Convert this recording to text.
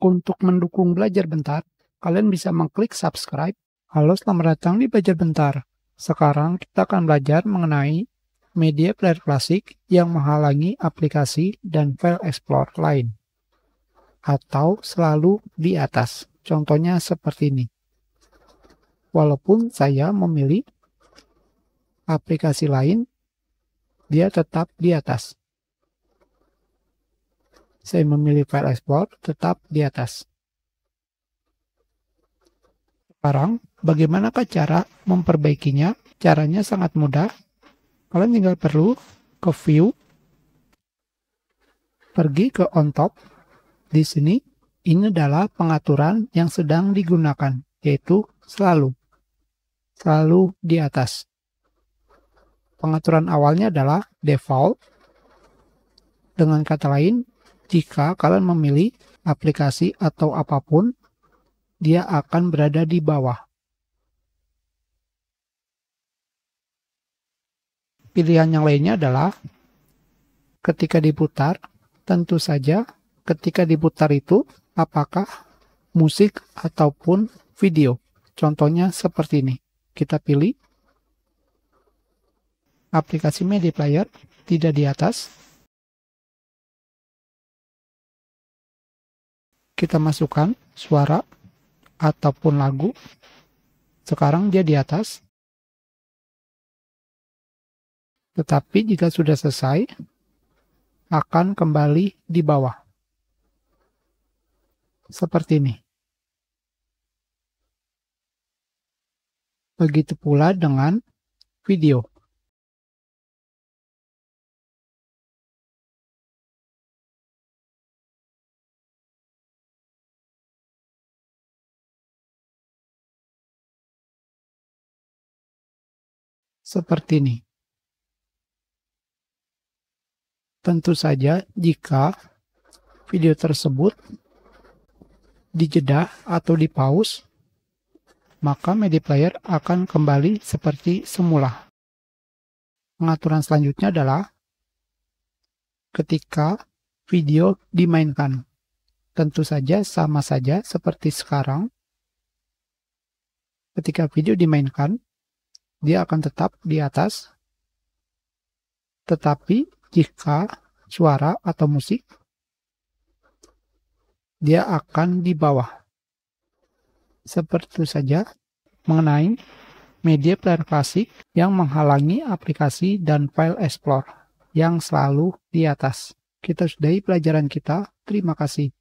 Untuk mendukung belajar bentar, kalian bisa mengklik subscribe. Halo, selamat datang di Belajar Bentar. Sekarang kita akan belajar mengenai media player klasik yang menghalangi aplikasi dan file explorer lain. Atau selalu di atas. Contohnya seperti ini. Walaupun saya memilih aplikasi lain, dia tetap di atas saya memilih file explorer tetap di atas. Sekarang, bagaimanakah cara memperbaikinya? Caranya sangat mudah. Kalian tinggal perlu ke view, pergi ke on top. Di sini, ini adalah pengaturan yang sedang digunakan, yaitu selalu. Selalu di atas. Pengaturan awalnya adalah default. Dengan kata lain, jika kalian memilih aplikasi atau apa pun, dia akan berada di bawah. Pilihan yang lainnya adalah ketika diputar, tentu saja ketika diputar itu apakah musik ataupun video. Contohnya seperti ini. Kita pilih aplikasi media player tidak di atas, kita masukkan suara ataupun lagu. Sekarang dia di atas. Tetapi jika sudah selesai, akan kembali di bawah. Seperti ini. Begitu pula dengan video. Seperti ini. Tentu saja jika video tersebut dijeda atau di pause, maka media player akan kembali seperti semula. Pengaturan selanjutnya adalah ketika video dimainkan. Tentu saja sama saja seperti sekarang. Ketika video dimainkan, dia akan tetap di atas. Tetapi jika suara atau musik, dia akan di bawah. Seperti saja mengenai media player klasik yang menghalangi aplikasi dan file explorer yang selalu di atas. Kita sudahi pelajaran kita. Terima kasih.